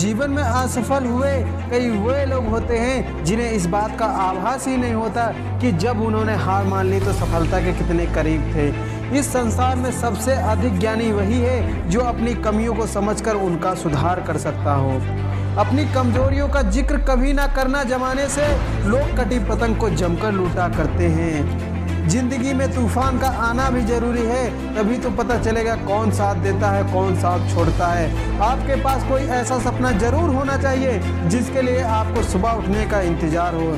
जीवन में असफल हुए, कई वे लोग होते हैं जिन्हें इस बात का आभास ही नहीं होता कि जब उन्होंने हार मान ली तो सफलता के कितने करीब थे। इस संसार में सबसे अधिक ज्ञानी वही है जो अपनी कमियों को समझकर उनका सुधार कर सकता हो। अपनी कमजोरियों का ज़िक्र कभी ना करना जमाने से लोग कटी पतंग को जमकर लूटा करते हैं। ज़िंदगी में तूफ़ान का आना भी ज़रूरी है, तभी तो पता चलेगा कौन साथ देता है, कौन साथ छोड़ता है। आपके पास कोई ऐसा सपना ज़रूर होना चाहिए, जिसके लिए आपको सुबह उठने का इंतज़ार हो।